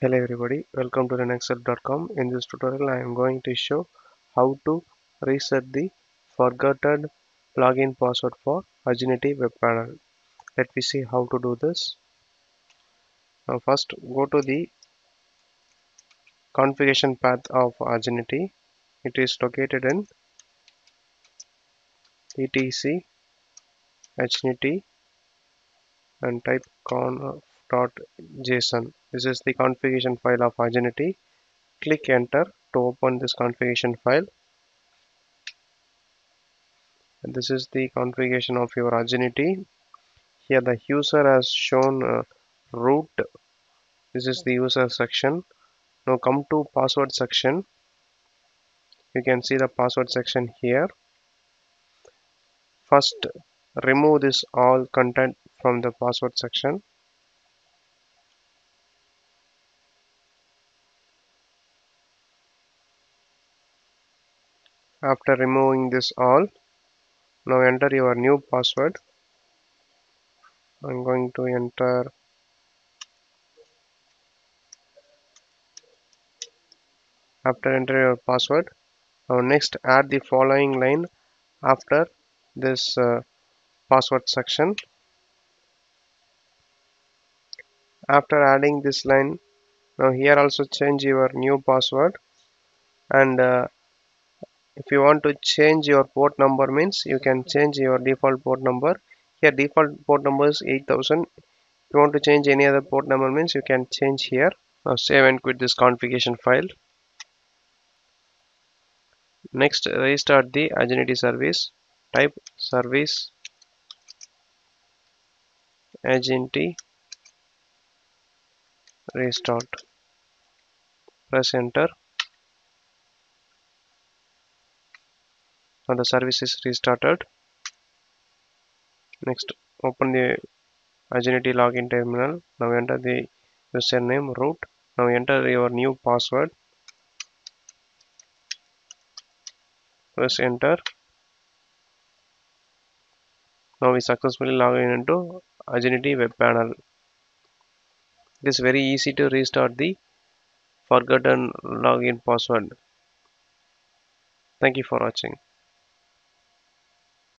Hello everybody, welcome to linuxhelp.com. In this tutorial I am going to show how to reset the forgotten login password for Ajenti web panel. Let me see how to do this. Now first go to the configuration path of Ajenti. It is located in etc ajenti and type conf.json. This is the configuration file of Ajenti. Click enter to open this configuration file. And this is the configuration of your Ajenti. Here the user has shown uh, root. This is the user section. Now come to password section. You can see the password section here. First remove this all content from the password section after removing this all now enter your new password. I'm going to enter after enter your password. Now next add the following line after this uh, password section. After adding this line now here also change your new password and uh, if you want to change your port number means you can change your default port number. Here default port number is 8000 if you want to change any other port number means you can change here. Now save and quit this configuration file. Next restart the ajenti service. Type service ajenti. Restart. Press enter now the service is restarted. Next open the Ajenti login terminal. Now enter the username root. Now enter your new password. Press enter. Now we successfully log in into Ajenti web panel. It is very easy to restart the forgotten login password. Thank you for watching